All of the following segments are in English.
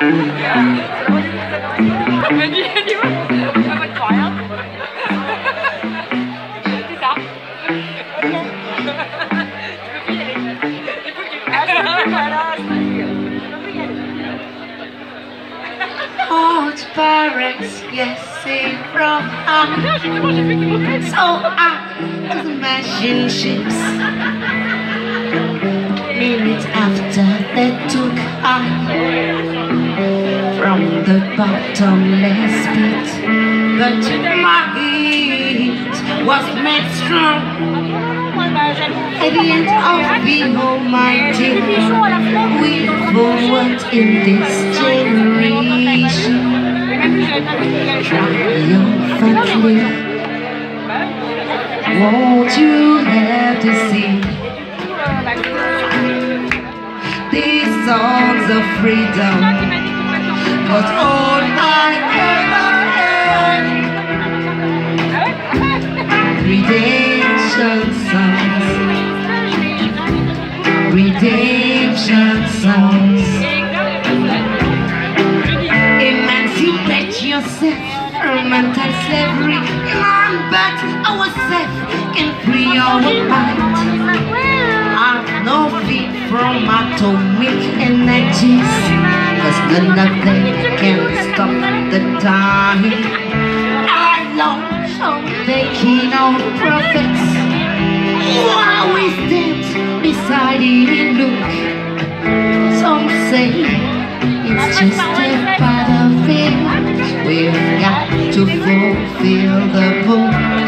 Old barracks, yes, from us. So I was smashing ships. Minutes after they took us from the bottomless pit, but my heat was made strong. At the end of the Almighty, we forward in this generation triumphantly. Won't you have to see these songs of freedom? Cause all I ever had, redemption songs, redemption songs. Emancipate yourself from mental slavery. None but ourselves can free our mind. From atomic energies. Cause none of them can stop the time. I launch on the keynote prophets. While we stand beside it look. Some say it's just a part of it. We've got to fulfill the book.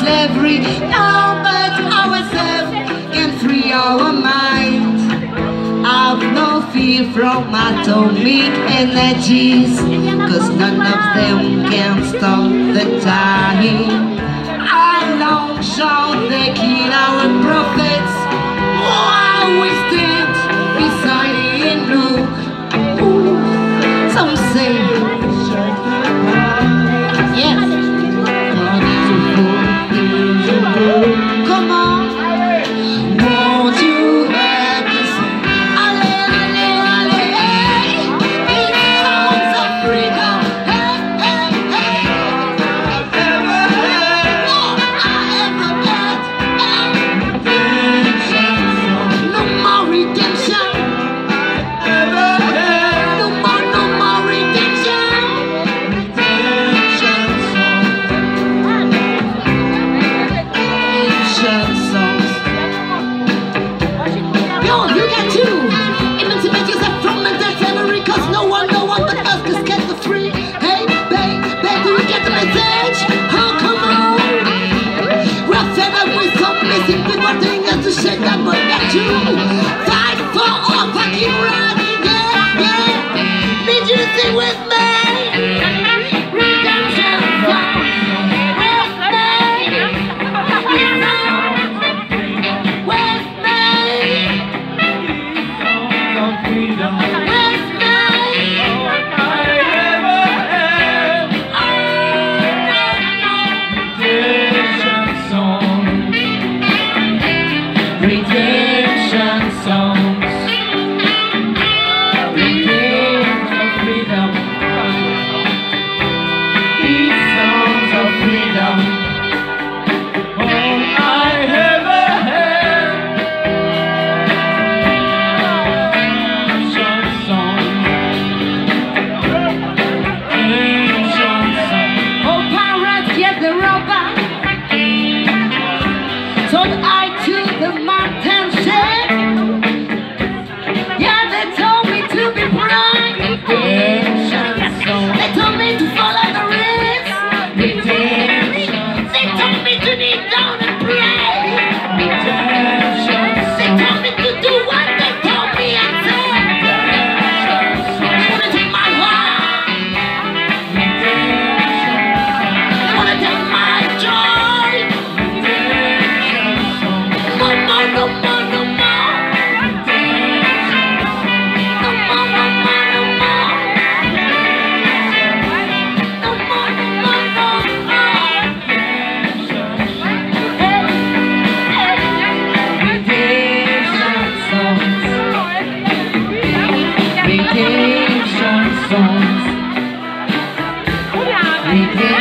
Slavery. Now but ourselves can free our mind. I have no fear from atomic energies. Cause none of them can stop the time. Yo, you got to song Thank you.